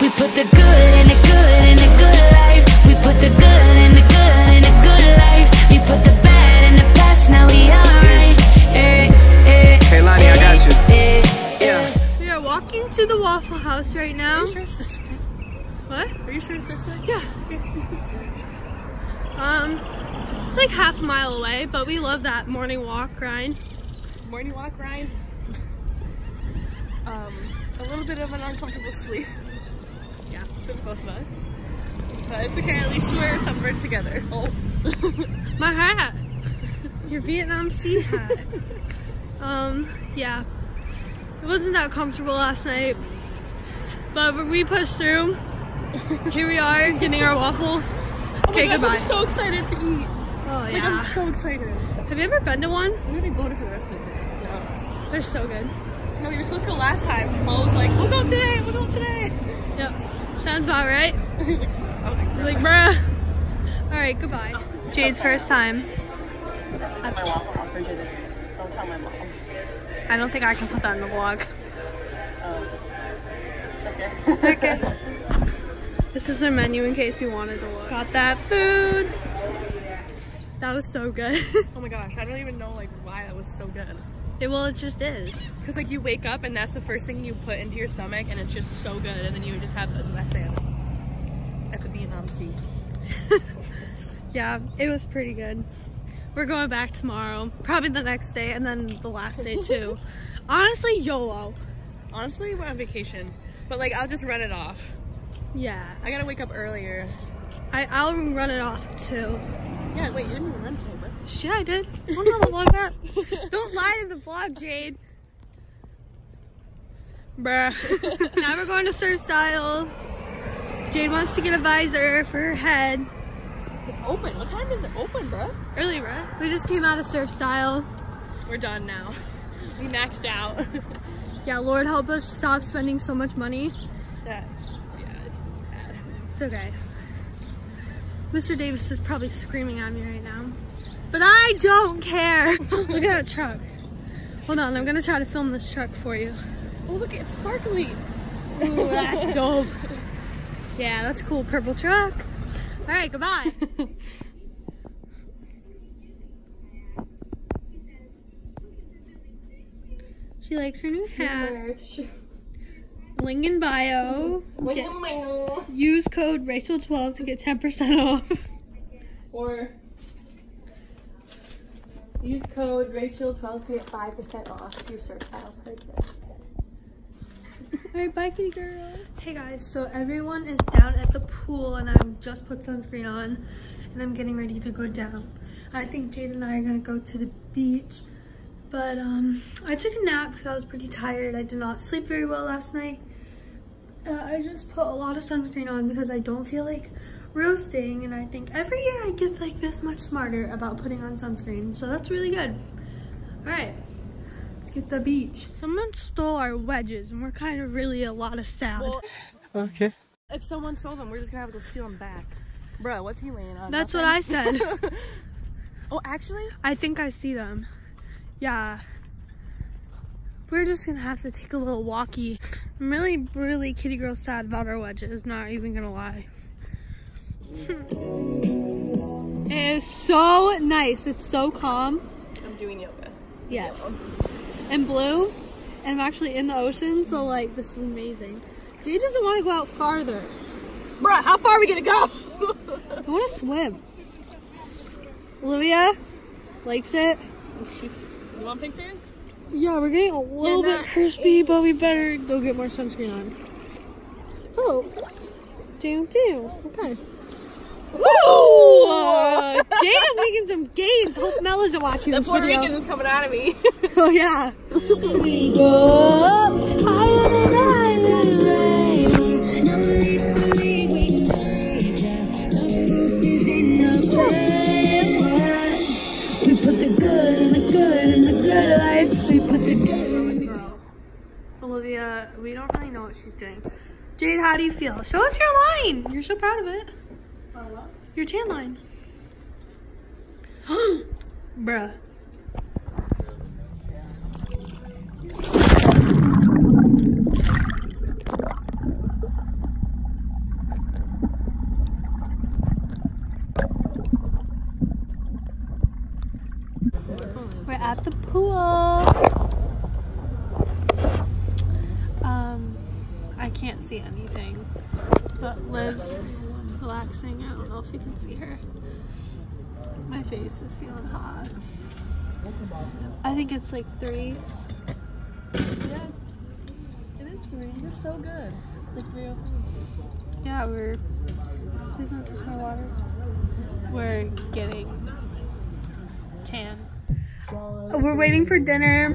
We put the good in the good in the good life. We put the good in the good in the good life. We put the bad in the past, now we alright. Eh, eh, Hey, Lonnie, I got you. eh, Yeah. We are walking to the Waffle House right now. sure it's this way? What? Are you sure it's this way? Yeah. Um, it's like half a mile away, but we love that morning walk, Ryan. Morning walk Ryan. Um, a little bit of an uncomfortable sleep. Yeah, both of us. But it's okay, at least we're sunburned together. Oh. My hat. Your Vietnam Sea hat. um, yeah. It wasn't that comfortable last night. But we pushed through. Here we are getting our waffles. Oh Okay, gosh, goodbye. I'm so excited to eat. Oh Like, yeah. I'm so excited. Have you ever been to one? We didn't go to for the rest of the day. No. They're so good. No, we were supposed to go last time. Mom was like, we'll go today, we'll go today. Yep. Sounds about right. He like, I was like, bruh. Alright, goodbye. Jade's first time. my waffle house for dinner. Don't tell my mom. I don't think I can put that in the vlog. Oh. Okay. Okay. This is their menu in case you wanted to look. Got that food. That was so good. Oh my gosh, I don't even know like why that was so good. It, well, it just is. Cause like you wake up and that's the first thing you put into your stomach and it's just so good and then you just have a lesson at the Vietnam Sea. Yeah, it was pretty good. We're going back tomorrow, probably the next day, and then the last day too. Honestly, YOLO. Honestly, we're on vacation, but like I'll just run it off. Yeah, I gotta wake up earlier. I, I'll run it off too. Yeah, wait, you didn't even run today, bro. Shit, I did. Don't vlog that. Don't lie to the vlog, Jade. Bruh. now we're going to surf style. Jade wants to get a visor for her head. It's open. What time is it open, bruh? Early, bruh. We just came out of surf style. We're done now. We maxed out. Yeah, Lord help us stop spending so much money. That's yeah. it's bad. It's okay. Mr. Davis is probably screaming at me right now. But I don't care. Look at that truck. Hold on, I'm gonna try to film this truck for you. Oh look, it's sparkly. Ooh, that's dope. Yeah, that's cool. Purple truck. All right, goodbye. she likes her new hat. Link in bio. Get- use code raechill12 to get 10% off. Or use code raechill12 to get 5% off your surf style purchase. Alright, bye kitty girls. Hey guys, so everyone is down at the pool and I've just put sunscreen on and I'm getting ready to go down. I think Jade and I are gonna go to the beach. But um, I took a nap because I was pretty tired. I did not sleep very well last night. Uh, I just put a lot of sunscreen on because I don't feel like roasting and I think every year I get like this much smarter about putting on sunscreen. So that's really good. Alright, let's get the beach. Someone stole our wedges and we're kind of really a lot of sad. Well, Okay. if someone stole them, we're just gonna have to go steal them back. Bro, what's he laying on? That's what I said. Oh, actually, I think I see them. Yeah. We're just gonna have to take a little walkie. I'm really, really kitty girl sad about our wedges, not even gonna lie. Hmm. it is so nice. It's so calm. I'm doing yoga. Yes. And blue. And I'm actually in the ocean, so like this is amazing. Jade doesn't want to go out farther. Bruh, how far are we gonna go? I want to swim. Olivia likes it. She's, you want pictures? Yeah, we're getting a little Yeah, bit crispy, but we better go get more sunscreen on. Oh, do do. Okay. Woo! Uh, Jade is making some gains. Hope Mel isn't watching The this Puerto video. Rican is coming out of me. Oh yeah. we go higher than higher. We put the good in the good in the good life. We put the good. Olivia, we don't really know what she's doing. Jade, how do you feel? Show us your line. You're so proud of it. Your tan line. Bruh. We're at the pool. Um, I can't see anything, but Liv's relaxing. I don't know if you can see her. My face is feeling hot. I think it's like three. Yeah, it is three. You're so good. It's like three oh. Yeah, we're. Please don't touch my water. We're getting tan. We're waiting for dinner.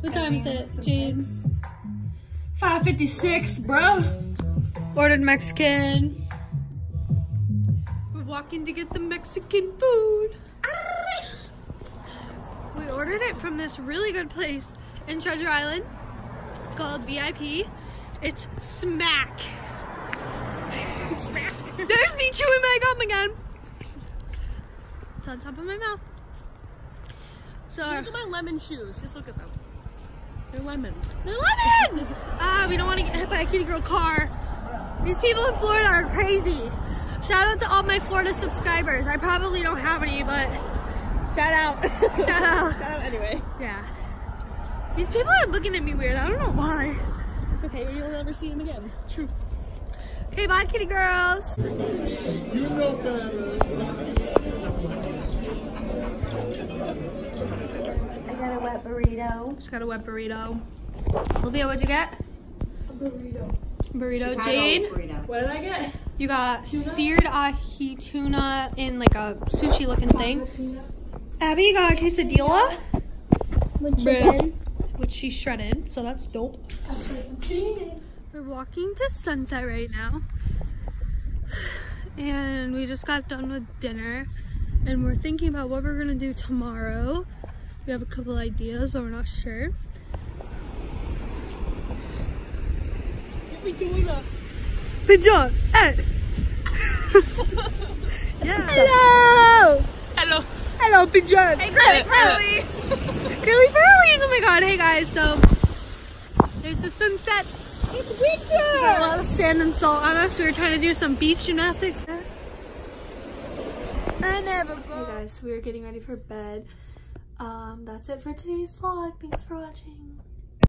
What time is it, James? 556, bro. Ordered Mexican. Walking to get the Mexican food. We ordered it from this really good place in Treasure Island. It's called VIP. It's Smack. There's me chewing my gum again. It's on top of my mouth. So Look at my lemon shoes. Just look at them. They're lemons. they're lemons. Ah, we don't want to get hit by a kitty girl car. These people in Florida are crazy. Shout out to all my Florida subscribers. I probably don't have any, but Shout out. shout out. Shout out anyway. Yeah. These people are looking at me weird. I don't know why. It's okay. You'll never see them again. True. Okay, bye, kitty girls. You know better. I got a wet burrito. Just got a wet burrito. Olivia, what'd you get? A burrito. Burrito. Jade, What did I get? you got seared ahi tuna in like a sushi looking thing. Abby you got a quesadilla, With chicken. which she shredded, so that's dope. We're walking to Sunset right now. And we just got done with dinner. And we're thinking about what we're gonna do tomorrow. We have a couple ideas, but we're not sure. We doing a Pigeon! Hey! yeah. Hello! hello. Hello, Pigeon! Hey, girly pearly. Girly Pearlies! Oh my god, hey guys, so there's the sunset. It's winter. Got a lot of sand and salt on us. We were trying to do some beach gymnastics. I never go. Hey guys, we are getting ready for bed. Um, that's it for today's vlog. Thanks for watching.